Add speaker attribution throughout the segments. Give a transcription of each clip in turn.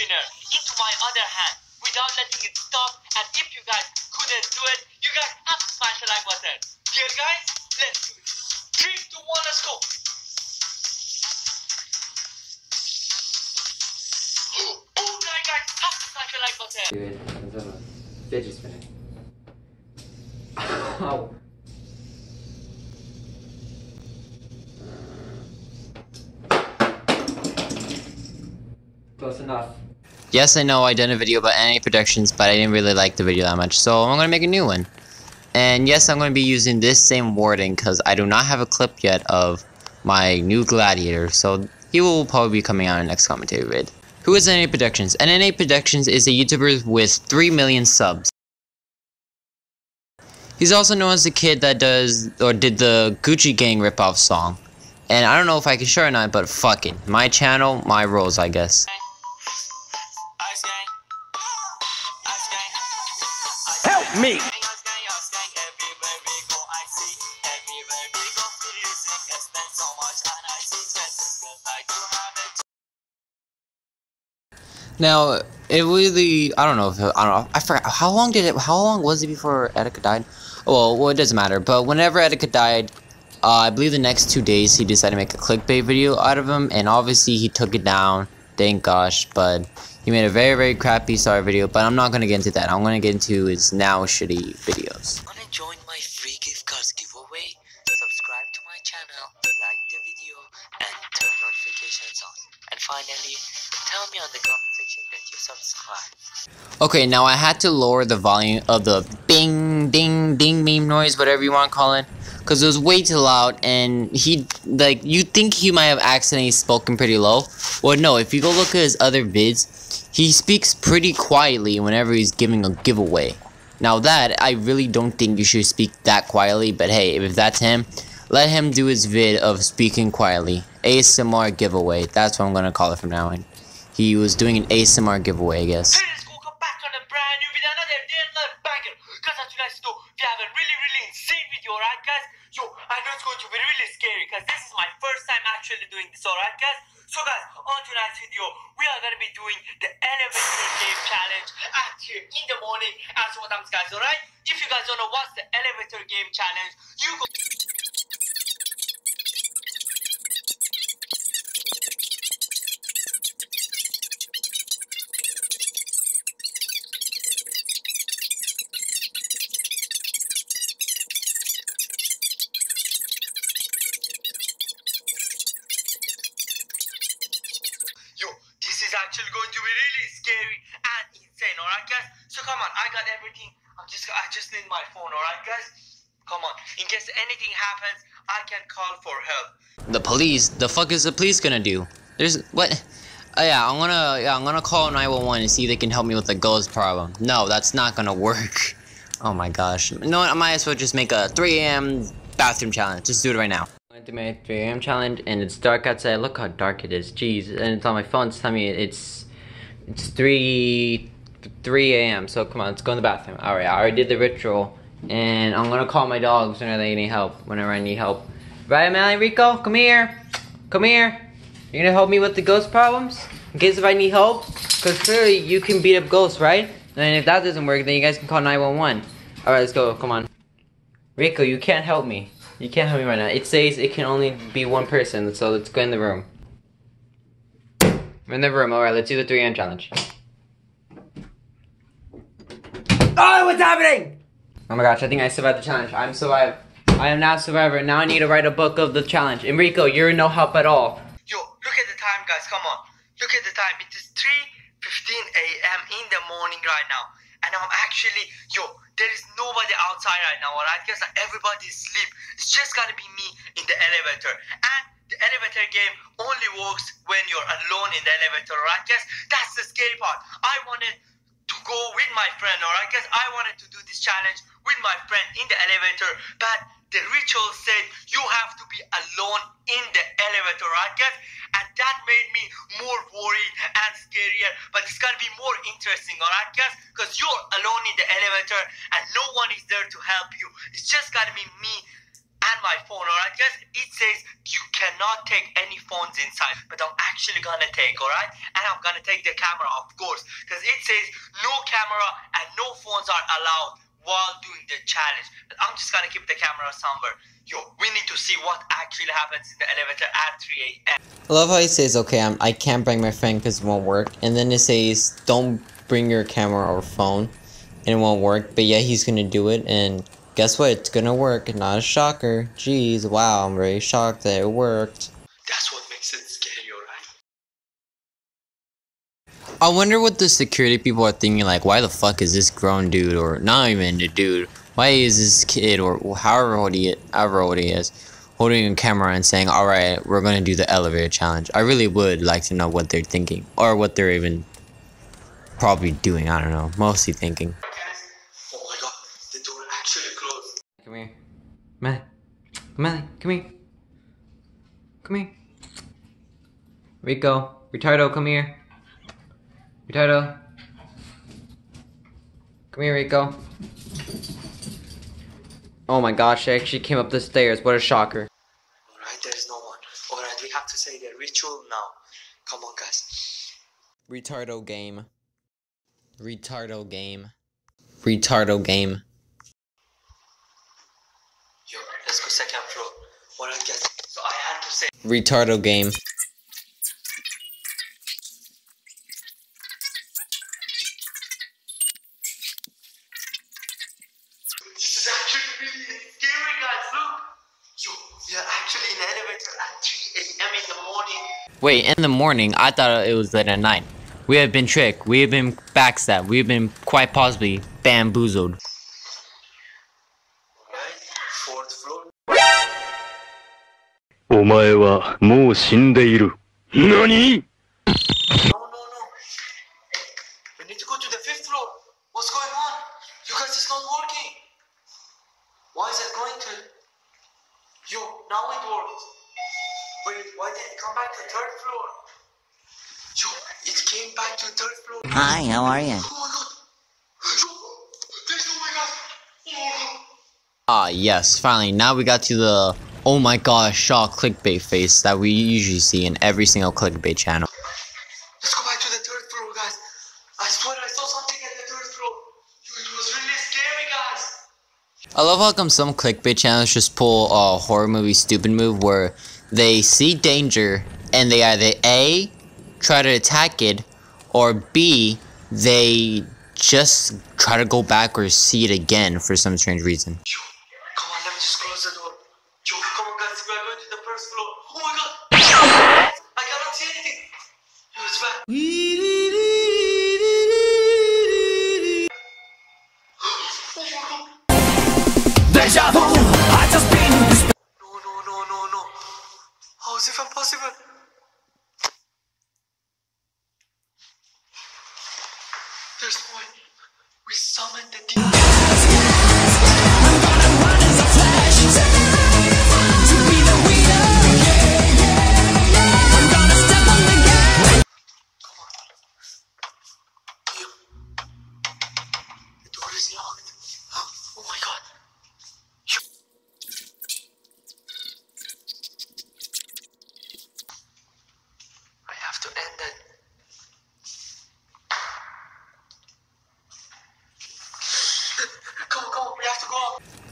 Speaker 1: spinner into my other hand without letting it stop. And if you guys couldn't do it, you guys have to smash the like button. Here, guys, let's do this. Three, two, one, let's go. Oh my guys, smash the button.
Speaker 2: A fidget spinning. Ow. Close enough.
Speaker 3: Yes, I know I done a video about NA Productions, but I didn't really like the video that much, so I'm gonna make a new one. And yes, I'm gonna be using this same warden because I do not have a clip yet of my new gladiator, so he will probably be coming out in the next commentary vid. Who is NA Productions? NA Productions is a YouTuber with 3 million subs. He's also known as the kid that does, or did the Gucci Gang ripoff song. And I don't know if I can share or not, but fuck it. My channel, my rules, I guess.
Speaker 1: It.
Speaker 3: Now, it really, I don't know if, I don't know, I forgot, how long did it, how long was it before Etika died? Well, well, it doesn't matter, but whenever Etika died, uh, I believe the next two days he decided to make a clickbait video out of him, and obviously he took it down, thank gosh, but he made a very, very crappy star video, but I'm not gonna get into that, I'm gonna get into his now shitty videos.
Speaker 1: Wanna join my free gift cards giveaway? Subscribe to my channel, like the video, and turn notifications on. And finally, tell me on the comment section that you subscribe.
Speaker 3: Okay, now I had to lower the volume of the bing, ding, ding meme noise, whatever you want to call it, because it was way too loud, and he, like, you think he might have accidentally spoken pretty low. Well, no, if you go look at his other vids, he speaks pretty quietly whenever he's giving a giveaway. Now that, I really don't think you should speak that quietly, but hey, if that's him, let him do his vid of speaking quietly. ASMR giveaway, that's what I'm gonna call it from now on. He was doing an ASMR giveaway, I guess.
Speaker 1: Hey, let's go come back on a brand new video, another day, another banger. Guys, as you guys know, we have a really, really insane video, alright, guys? Yo, I know it's going to be really scary because this is my first time actually doing this, alright, guys? So, guys, on tonight's video, we are gonna be doing the elevator game challenge at here in the morning as what I'm guys, alright? If you guys don't know what's the elevator game challenge, you go. Yo, this is actually going to be really scary and insane, alright guys? So come on, I got everything. I'm just I just need my phone, alright guys? Come on. In case anything happens, I can call for help.
Speaker 3: The police? The fuck is the police gonna do? There's what? Oh yeah, I'm gonna yeah I'm gonna call 911 and see if they can help me with the ghost problem. No, that's not gonna work. Oh my gosh. You know what? I might as well just make a 3 a.m. bathroom challenge. Just do it right now. I went to my 3 a.m. challenge and it's dark outside. Look how dark it is. Jeez, and it's on my phone. It's telling me it's it's 3 3 a.m. So come on, let's go in the bathroom. All right, I already did the ritual, and I'm gonna call my dogs whenever they need help. Whenever I need help. Right, Melly Rico, come here. Come here. You're gonna help me with the ghost problems? In case if I need help? Because clearly you can beat up ghosts, right? And if that doesn't work, then you guys can call 911. Alright, let's go. Come on. Rico, you can't help me. You can't help me right now. It says it can only be one person, so let's go in the room. We're in the room. Alright, let's do the 3 a.m. challenge. Oh, what's happening? Oh my gosh, I think I survived the challenge. I'm survived. I am now survivor. Now I need to write a book of the challenge. Enrico, you're no help at all.
Speaker 1: Yo, look at the time, guys. Come on. Look at the time. It is 3:15 a.m. in the morning right now, and I'm actually yo. There is nobody outside right now. Alright, Because Everybody is asleep. It's just gonna be me in the elevator, and the elevator game only works when you're alone in the elevator. right? Yes, That's the scary part. I wanted to go with my friend, alright guys? I wanted to do this challenge with my friend in the elevator, but the ritual said you have to be alone in the elevator, right guys? And that made me more worried and scarier, but it's gonna be more interesting, alright guys? Because you're alone in the elevator and no one is there to help you. It's just gonna be me and my phone. Alright, guys. It says you cannot take any phones inside, but I'm actually gonna take. Alright, and I'm gonna take the camera, of course, because it says no camera and no phones are allowed while doing the challenge. But I'm just gonna keep the camera somewhere. Yo, we need to see what actually happens in the elevator at 3 a.m.
Speaker 3: I love how he says, okay, I'm, I can't bring my phone because it won't work. And then it says, don't bring your camera or phone. And it won't work. But yeah, he's to do it. And guess what? It's going to work. Not a shocker. Jeez, wow, I'm very shocked that it worked.
Speaker 1: That's what makes it scary, alright?
Speaker 3: I wonder what the security people are thinking, like, why the fuck is this grown dude, or not even a dude, why is this kid, or however old he, however old he is, holding a camera and saying, alright, we're gonna do the elevator challenge. I really would like to know what they're thinking, or what they're even probably doing, I don't know, mostly thinking.
Speaker 1: Oh my god, the door actually closed.
Speaker 3: Come here. Melly. Melly, come here. Come here. Rico. Retardo, come here. Retardo. Come here, Rico. Oh my gosh, she actually came up the stairs. What a shocker.
Speaker 1: Alright, there's no one. Alright, we have to say the ritual now. Come on, guys.
Speaker 3: Retardo game. Retardo game. Retardo game.
Speaker 1: Yo, let's go second floor. Alright, guys. So I had to say.
Speaker 3: Retardo game.
Speaker 1: This is actually really scary, guys. Look. Yo, we are actually in the elevator at 3 a.m. in the game.
Speaker 3: Wait, in the morning, I thought it was late at night. We have been tricked. We have been backstabbed. We have been quite possibly bamboozled.
Speaker 1: Back to third floor? Yo, it came back to third floor.
Speaker 4: Hi, how are you?
Speaker 1: Oh my god. Yo, there's no way, guys. Oh my god.
Speaker 3: Ah, yes, finally. Now we got to the oh my gosh shock clickbait face that we usually see in every single clickbait channel.
Speaker 1: Let's go back to the third floor, guys. I swear I saw something at the third floor. It was really scary, guys.
Speaker 3: I love how come some clickbait channels just pull a horror movie stupid move where they see danger and they either A, try to attack it, or B, they just try to go back or see it again for some strange reason.
Speaker 1: Come on, let me just close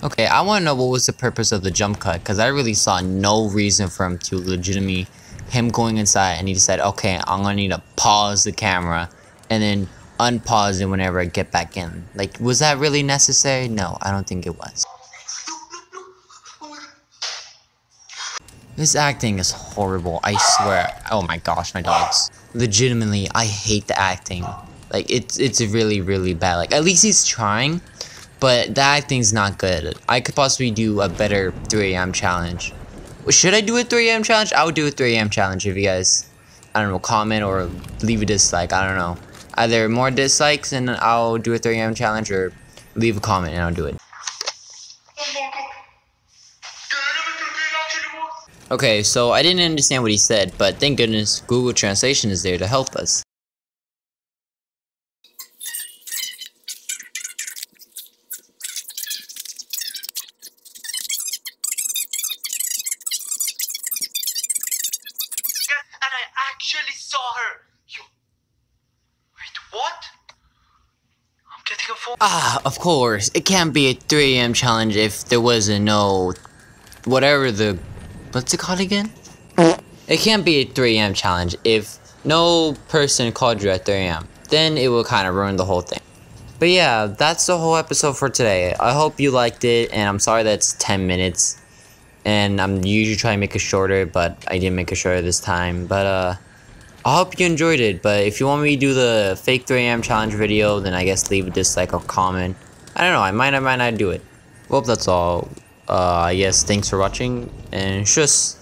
Speaker 3: Okay, I want to know what was the purpose of the jump cut because I really saw no reason for him to legitimately him going inside and he said, okay, I'm gonna need to pause the camera and then unpause it whenever I get back in. Like, was that really necessary? No, I don't think it was. This acting is horrible. I swear. Oh my gosh, my dogs. Legitimately, I hate the acting. Like it's it's really really bad. Like at least he's trying, but the acting's not good. I could possibly do a better 3 a.m. challenge. Should I do a 3 a.m. challenge? I would do a 3 a.m. challenge if you guys, I don't know, comment or leave a dislike. I don't know. Either more dislikes and I'll do a 3 a.m. challenge, or leave a comment and I'll do it. Okay, so I didn't understand what he said, but thank goodness Google Translation is there to help us.
Speaker 1: actually saw her. You. Wait, what? I'm getting a phone.
Speaker 3: Ah, of course. It can't be a 3 a.m. challenge if there wasn't no. Whatever the. What's it called again? It can't be a 3 a.m. challenge if no person called you at 3 a.m. Then it will kind of ruin the whole thing. But yeah, that's the whole episode for today. I hope you liked it, and I'm sorry that's 10 minutes. And I'm usually trying to make it shorter, but I didn't make it shorter this time. But uh, I hope you enjoyed it. But if you want me to do the fake 3 a.m. challenge video, then I guess leave a dislike or comment. I don't know. I might, I might not do it. Well, that's all. Uh, I guess thanks for watching, and shush.